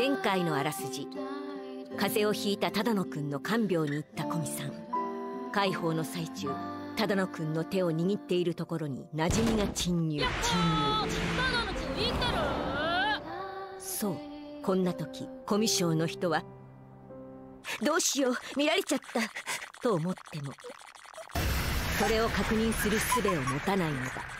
前回のあらすじ。風邪をひいた只野くんの看病に行った古見さん。解放の最中只野くんの手を握っているところに馴染みが侵入。侵入そうこんな時コミュ障の人はどうしよう見られちゃったと思ってもそれを確認する術を持たないのだ。